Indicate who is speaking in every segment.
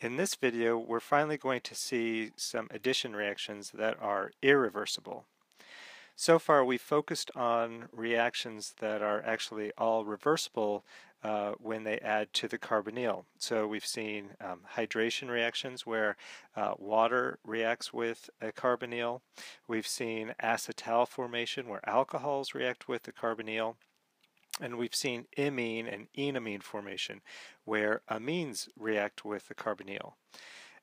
Speaker 1: In this video, we're finally going to see some addition reactions that are irreversible. So far, we focused on reactions that are actually all reversible uh, when they add to the carbonyl. So we've seen um, hydration reactions where uh, water reacts with a carbonyl. We've seen acetal formation where alcohols react with the carbonyl. And we've seen imine and enamine formation where amines react with the carbonyl.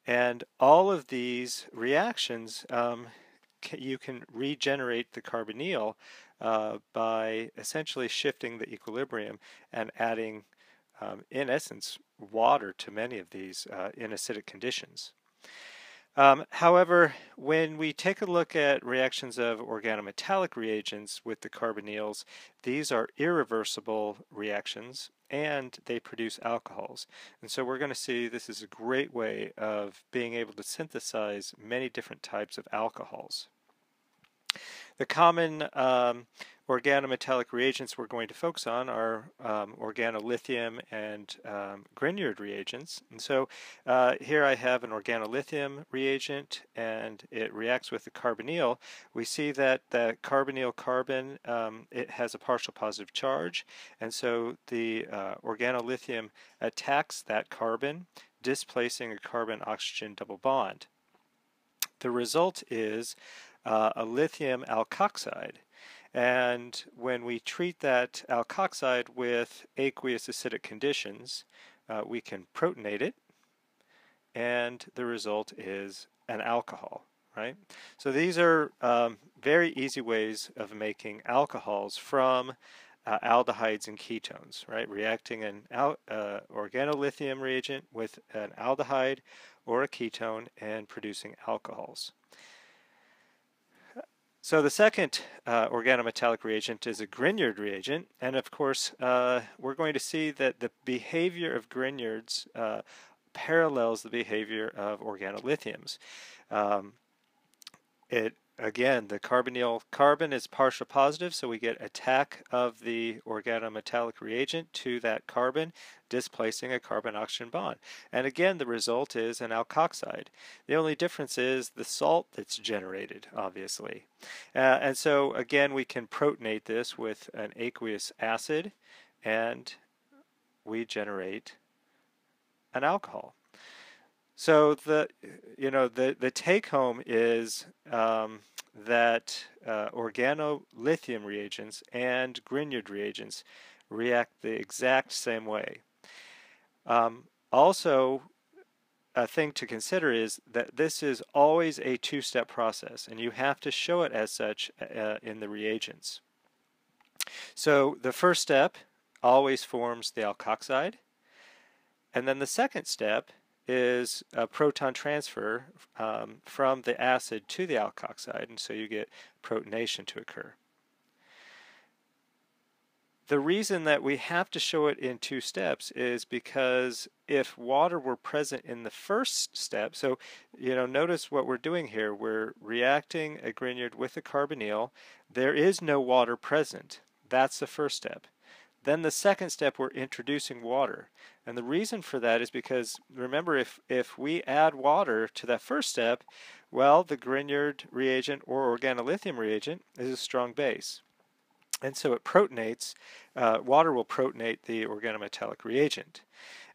Speaker 1: And all of these reactions, um, you can regenerate the carbonyl uh, by essentially shifting the equilibrium and adding, um, in essence, water to many of these uh, in acidic conditions. Um, however, when we take a look at reactions of organometallic reagents with the carbonyls, these are irreversible reactions and they produce alcohols. And so we're going to see this is a great way of being able to synthesize many different types of alcohols. The common um, organometallic reagents we're going to focus on are um, organolithium and um, Grignard reagents. And so uh, here I have an organolithium reagent and it reacts with the carbonyl. We see that the carbonyl carbon, um, it has a partial positive charge and so the uh, organolithium attacks that carbon displacing a carbon-oxygen double bond. The result is uh, a lithium alkoxide and when we treat that alkoxide with aqueous acidic conditions, uh, we can protonate it, and the result is an alcohol, right? So these are um, very easy ways of making alcohols from uh, aldehydes and ketones, right? Reacting an al uh, organolithium reagent with an aldehyde or a ketone and producing alcohols. So the second uh, organometallic reagent is a Grignard reagent, and of course uh, we're going to see that the behavior of Grignards uh, parallels the behavior of organolithiums. Um, it again, the carbonyl carbon is partial positive, so we get attack of the organometallic reagent to that carbon, displacing a carbon-oxygen bond. And again, the result is an alkoxide. The only difference is the salt that's generated, obviously. Uh, and so, again, we can protonate this with an aqueous acid, and we generate an alcohol. So the you know the the take home is um, that uh, organolithium reagents and Grignard reagents react the exact same way. Um, also, a thing to consider is that this is always a two-step process, and you have to show it as such uh, in the reagents. So the first step always forms the alkoxide, and then the second step is a proton transfer um, from the acid to the alkoxide, and so you get protonation to occur. The reason that we have to show it in two steps is because if water were present in the first step, so you know, notice what we're doing here. We're reacting a Grignard with a carbonyl. There is no water present. That's the first step. Then the second step, we're introducing water. And the reason for that is because, remember, if, if we add water to that first step, well, the Grignard reagent or organolithium reagent is a strong base. And so it protonates, uh, water will protonate the organometallic reagent.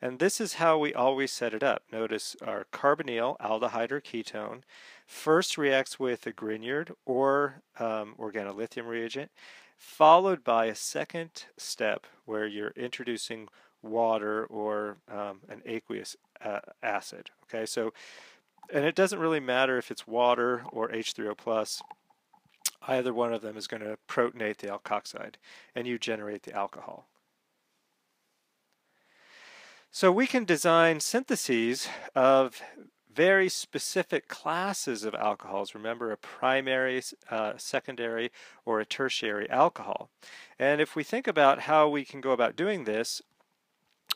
Speaker 1: And this is how we always set it up. Notice our carbonyl, aldehyde or ketone, first reacts with a Grignard or um, organolithium reagent, followed by a second step where you're introducing water or um, an aqueous uh, acid. Okay, so, and it doesn't really matter if it's water or H3O plus, either one of them is going to protonate the alkoxide and you generate the alcohol. So we can design syntheses of very specific classes of alcohols. Remember, a primary, uh, secondary, or a tertiary alcohol. And if we think about how we can go about doing this,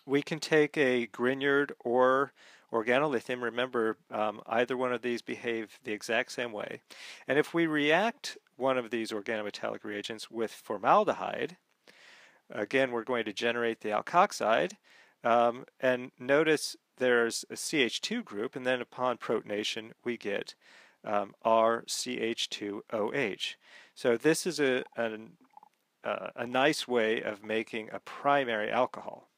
Speaker 1: we can take a Grignard or organolithium. Remember, um, either one of these behave the exact same way. And if we react one of these organometallic reagents with formaldehyde, again, we're going to generate the alkoxide. Um, and notice there's a CH2 group, and then upon protonation, we get um, RCH2OH. So this is a, a, a nice way of making a primary alcohol.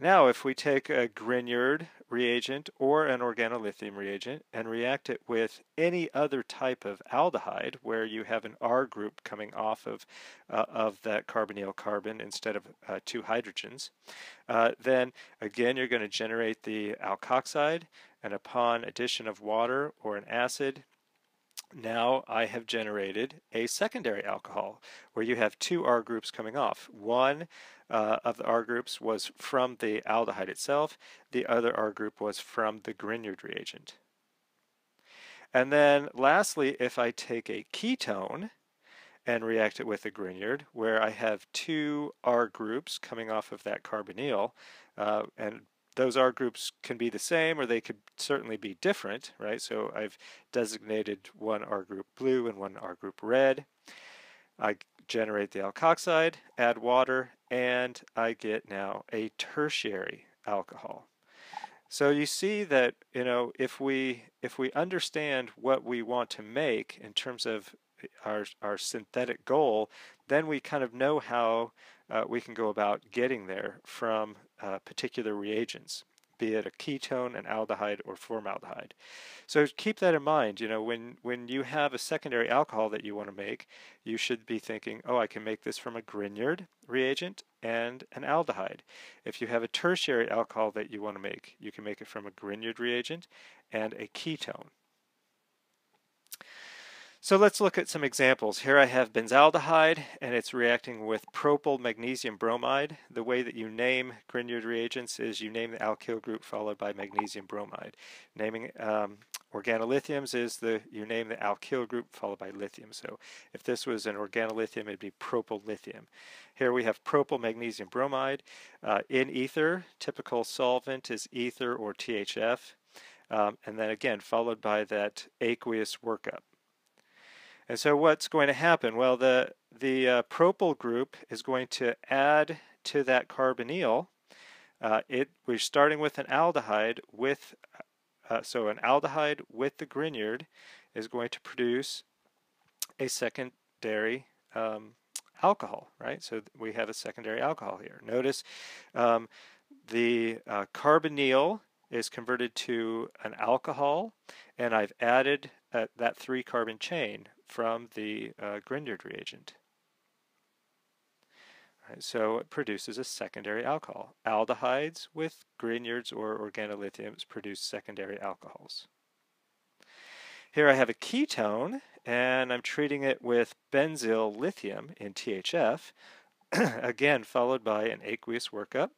Speaker 1: Now, if we take a Grignard reagent or an organolithium reagent and react it with any other type of aldehyde where you have an R group coming off of, uh, of that carbonyl carbon instead of uh, two hydrogens, uh, then again you're going to generate the alkoxide and upon addition of water or an acid now I have generated a secondary alcohol where you have two R groups coming off. One uh, of the R groups was from the aldehyde itself, the other R group was from the Grignard reagent. And then lastly, if I take a ketone and react it with a Grignard, where I have two R groups coming off of that carbonyl, uh, and those R groups can be the same or they could certainly be different, right? So I've designated one R group blue and one R group red. I generate the alkoxide, add water, and I get now a tertiary alcohol. So you see that you know if we if we understand what we want to make in terms of our our synthetic goal, then we kind of know how uh, we can go about getting there from uh, particular reagents, be it a ketone, an aldehyde, or formaldehyde. So keep that in mind. You know, when when you have a secondary alcohol that you want to make, you should be thinking, oh, I can make this from a Grignard reagent and an aldehyde. If you have a tertiary alcohol that you want to make, you can make it from a Grignard reagent and a ketone. So let's look at some examples. Here I have benzaldehyde and it's reacting with propyl magnesium bromide. The way that you name Grignard reagents is you name the alkyl group followed by magnesium bromide. Naming um, organolithiums is the you name the alkyl group followed by lithium. So if this was an organolithium it'd be propyl lithium. Here we have propyl magnesium bromide. Uh, in ether, typical solvent is ether or THF. Um, and then again followed by that aqueous workup. And so what's going to happen? Well, the, the uh, propyl group is going to add to that carbonyl. Uh, it, we're starting with an aldehyde with, uh, so an aldehyde with the Grignard is going to produce a secondary um, alcohol, right? So we have a secondary alcohol here. Notice um, the uh, carbonyl is converted to an alcohol, and I've added uh, that three carbon chain from the uh, Grignard reagent. Right, so it produces a secondary alcohol. Aldehydes with Grignards or organolithiums produce secondary alcohols. Here I have a ketone, and I'm treating it with benzyl lithium in THF, again followed by an aqueous workup.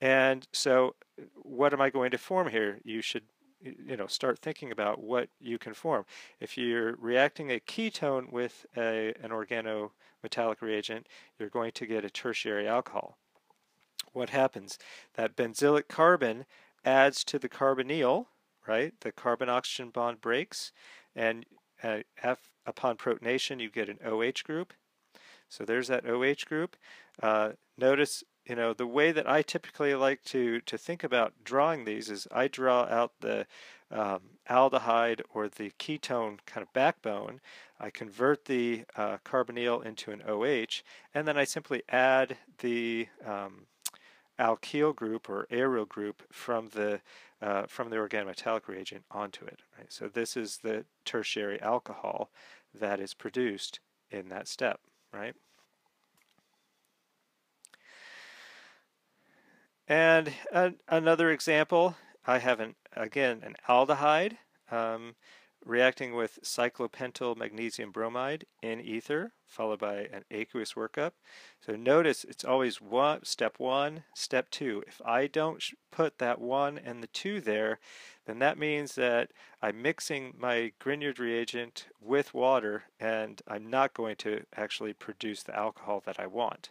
Speaker 1: And so what am I going to form here? You should you know start thinking about what you can form. If you're reacting a ketone with a, an organometallic reagent, you're going to get a tertiary alcohol. What happens? That benzylic carbon adds to the carbonyl, right? The carbon-oxygen bond breaks, and uh, upon protonation you get an OH group. So there's that OH group. Uh, notice you know, the way that I typically like to, to think about drawing these is I draw out the um, aldehyde or the ketone kind of backbone. I convert the uh, carbonyl into an OH, and then I simply add the um, alkyl group or aryl group from the uh, from the organometallic reagent onto it. Right? So this is the tertiary alcohol that is produced in that step, right? And another example, I have an again an aldehyde um, reacting with cyclopentyl magnesium bromide in ether, followed by an aqueous workup. So notice it's always one step one, step two. If I don't put that one and the two there, then that means that I'm mixing my Grignard reagent with water and I'm not going to actually produce the alcohol that I want.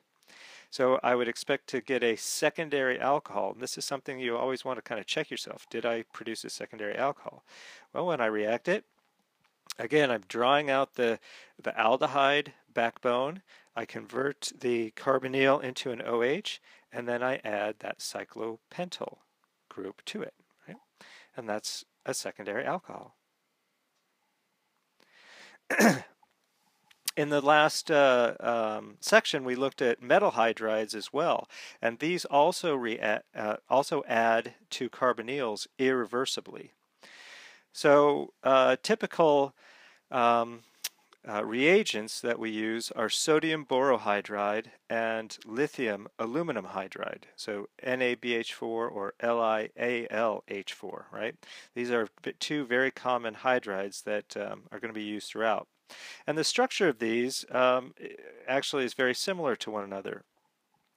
Speaker 1: So I would expect to get a secondary alcohol. And this is something you always want to kind of check yourself. Did I produce a secondary alcohol? Well, when I react it, again, I'm drawing out the, the aldehyde backbone. I convert the carbonyl into an OH, and then I add that cyclopentyl group to it, right? And that's a secondary alcohol. In the last uh, um, section, we looked at metal hydrides as well, and these also uh, also add to carbonyls irreversibly. So, uh, typical um, uh, reagents that we use are sodium borohydride and lithium aluminum hydride. So NaBH4 or LiAlH4, right? These are two very common hydrides that um, are going to be used throughout. And the structure of these um, actually is very similar to one another.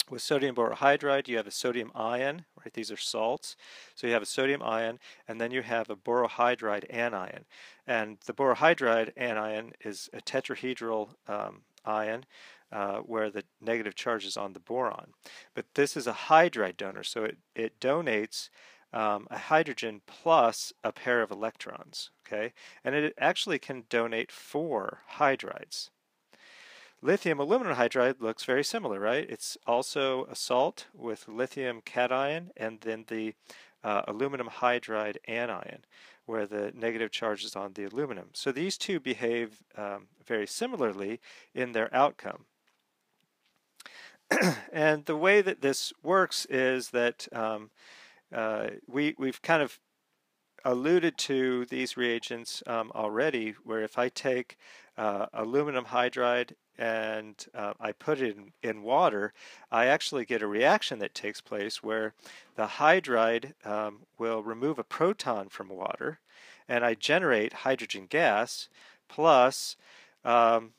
Speaker 1: With sodium borohydride, you have a sodium ion, right? These are salts. So you have a sodium ion, and then you have a borohydride anion. And the borohydride anion is a tetrahedral um, ion uh, where the negative charge is on the boron. But this is a hydride donor, so it, it donates um, a hydrogen plus a pair of electrons, okay? And it actually can donate four hydrides. Lithium aluminum hydride looks very similar, right? It's also a salt with lithium cation and then the uh, aluminum hydride anion, where the negative charge is on the aluminum. So these two behave um, very similarly in their outcome. and the way that this works is that um, uh, we, we've kind of alluded to these reagents um, already, where if I take uh, aluminum hydride and uh, I put it in, in, water, I actually get a reaction that takes place where the hydride um, will remove a proton from water and I generate hydrogen gas plus um,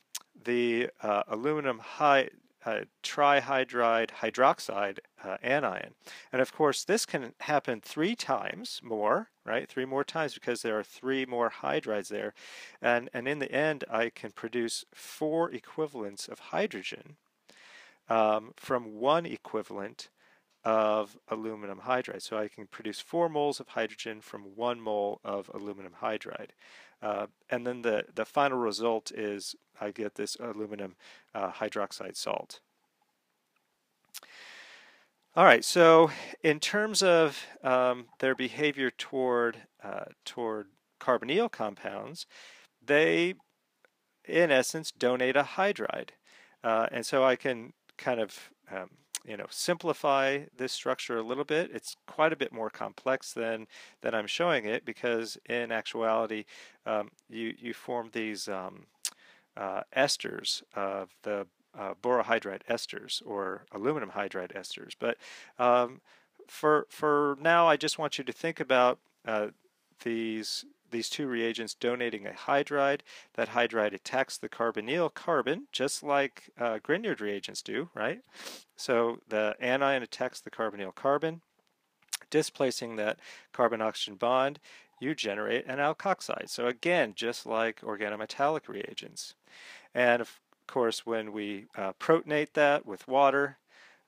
Speaker 1: the uh, aluminum high, uh, trihydride hydroxide uh, anion. And of course, this can happen three times more, right? Three more times because there are three more hydrides there. And, and in the end, I can produce four equivalents of hydrogen um, from one equivalent of aluminum hydride. So I can produce four moles of hydrogen from one mole of aluminum hydride. Uh, and then the, the final result is I get this aluminum uh, hydroxide salt. All right, so in terms of um, their behavior toward, uh, toward carbonyl compounds, they, in essence, donate a hydride. Uh, and so I can kind of um, you know simplify this structure a little bit it's quite a bit more complex than than I'm showing it because in actuality um, you you form these um, uh, esters of the uh, borohydride esters or aluminum hydride esters but um, for for now I just want you to think about uh, these these two reagents donating a hydride. That hydride attacks the carbonyl carbon, just like uh, Grignard reagents do, right? So the anion attacks the carbonyl carbon, displacing that carbon-oxygen bond, you generate an alkoxide. So again, just like organometallic reagents. And course, when we uh, protonate that with water,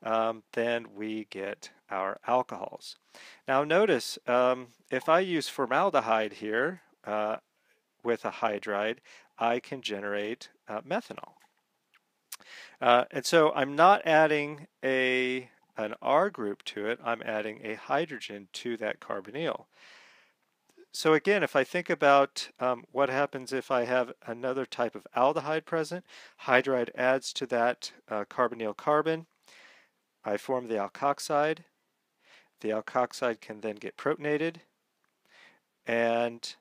Speaker 1: um, then we get our alcohols. Now notice, um, if I use formaldehyde here uh, with a hydride, I can generate uh, methanol. Uh, and so I'm not adding a an R group to it, I'm adding a hydrogen to that carbonyl. So again, if I think about um, what happens if I have another type of aldehyde present, hydride adds to that uh, carbonyl carbon, I form the alkoxide. The alkoxide can then get protonated and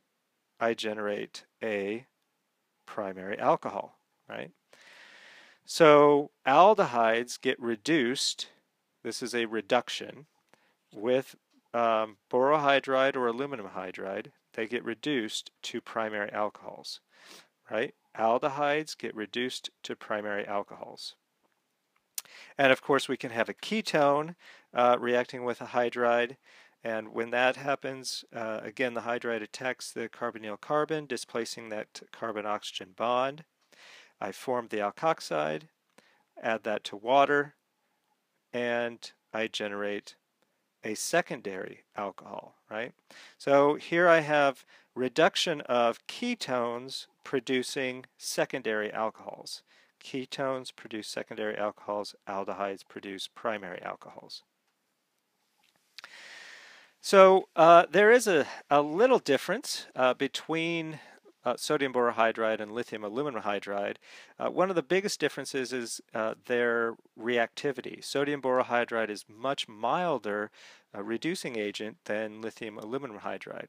Speaker 1: I generate a primary alcohol, right? So aldehydes get reduced, this is a reduction, with um, borohydride or aluminum hydride, they get reduced to primary alcohols, right? Aldehydes get reduced to primary alcohols. And of course, we can have a ketone uh, reacting with a hydride. And when that happens, uh, again, the hydride attacks the carbonyl carbon, displacing that carbon oxygen bond. I form the alkoxide, add that to water, and I generate a secondary alcohol, right? So here I have reduction of ketones producing secondary alcohols ketones produce secondary alcohols, aldehydes produce primary alcohols. So uh, there is a, a little difference uh, between uh, sodium borohydride and lithium aluminum hydride. Uh, one of the biggest differences is uh, their reactivity. Sodium borohydride is much milder uh, reducing agent than lithium aluminum hydride.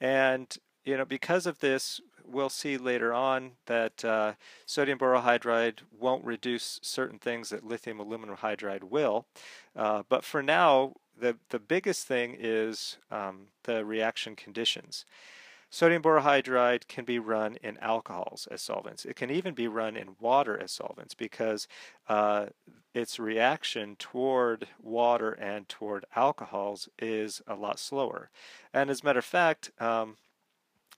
Speaker 1: And you know, because of this, we'll see later on that uh, sodium borohydride won't reduce certain things that lithium aluminum hydride will. Uh, but for now, the, the biggest thing is um, the reaction conditions. Sodium borohydride can be run in alcohols as solvents. It can even be run in water as solvents because uh, its reaction toward water and toward alcohols is a lot slower. And as a matter of fact, um,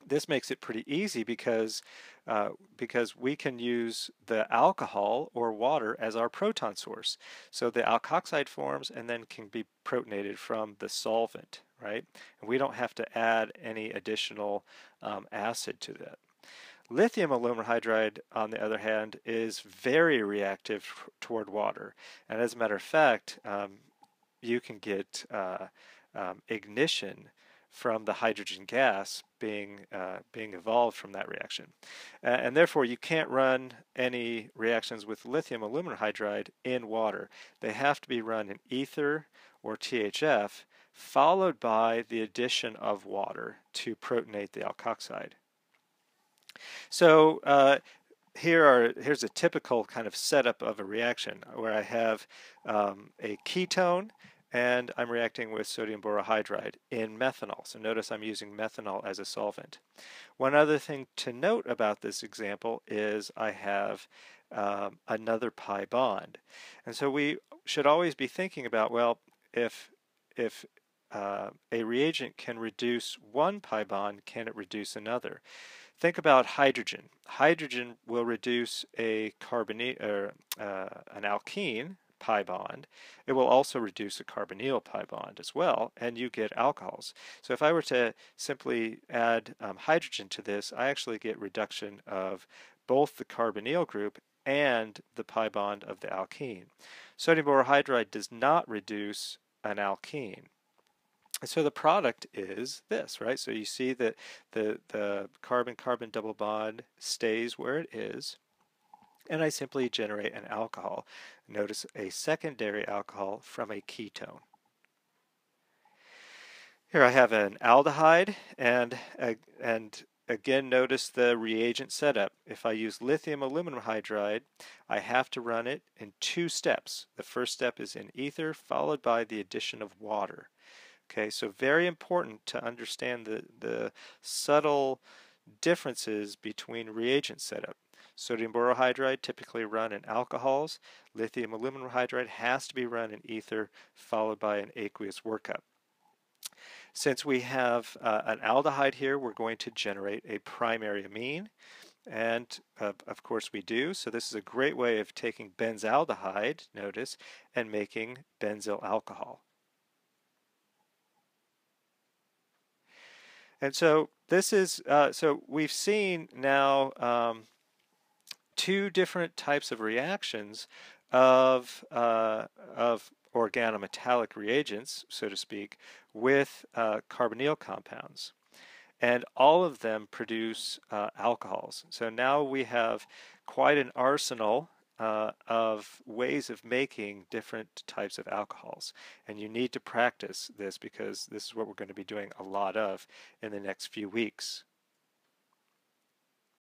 Speaker 1: this makes it pretty easy because uh, because we can use the alcohol or water as our proton source. So the alkoxide forms and then can be protonated from the solvent, right? And we don't have to add any additional um, acid to that. Lithium aluminum hydride, on the other hand, is very reactive toward water. And as a matter of fact, um, you can get uh, um, ignition from the hydrogen gas being uh, being evolved from that reaction. Uh, and therefore you can't run any reactions with lithium aluminum hydride in water. They have to be run in ether or THF followed by the addition of water to protonate the alkoxide. So uh, here are here's a typical kind of setup of a reaction where I have um, a ketone and I'm reacting with sodium borohydride in methanol. So notice I'm using methanol as a solvent. One other thing to note about this example is I have um, another pi bond. And so we should always be thinking about, well, if, if uh, a reagent can reduce one pi bond, can it reduce another? Think about hydrogen. Hydrogen will reduce a carbonate or uh, an alkene, pi bond. It will also reduce a carbonyl pi bond as well, and you get alcohols. So if I were to simply add um, hydrogen to this, I actually get reduction of both the carbonyl group and the pi bond of the alkene. Sodium borohydride does not reduce an alkene. And So the product is this, right? So you see that the, the carbon-carbon double bond stays where it is and I simply generate an alcohol. Notice a secondary alcohol from a ketone. Here I have an aldehyde and, and again notice the reagent setup. If I use lithium aluminum hydride, I have to run it in two steps. The first step is in ether followed by the addition of water. Okay, so very important to understand the, the subtle differences between reagent setup. Sodium borohydride typically run in alcohols. Lithium aluminum hydride has to be run in ether followed by an aqueous workup. Since we have uh, an aldehyde here, we're going to generate a primary amine. And uh, of course we do. So this is a great way of taking benzaldehyde, notice, and making benzyl alcohol. And so this is, uh, so we've seen now um, two different types of reactions of, uh, of organometallic reagents, so to speak, with uh, carbonyl compounds. And all of them produce uh, alcohols. So now we have quite an arsenal uh, of ways of making different types of alcohols. And you need to practice this because this is what we're going to be doing a lot of in the next few weeks.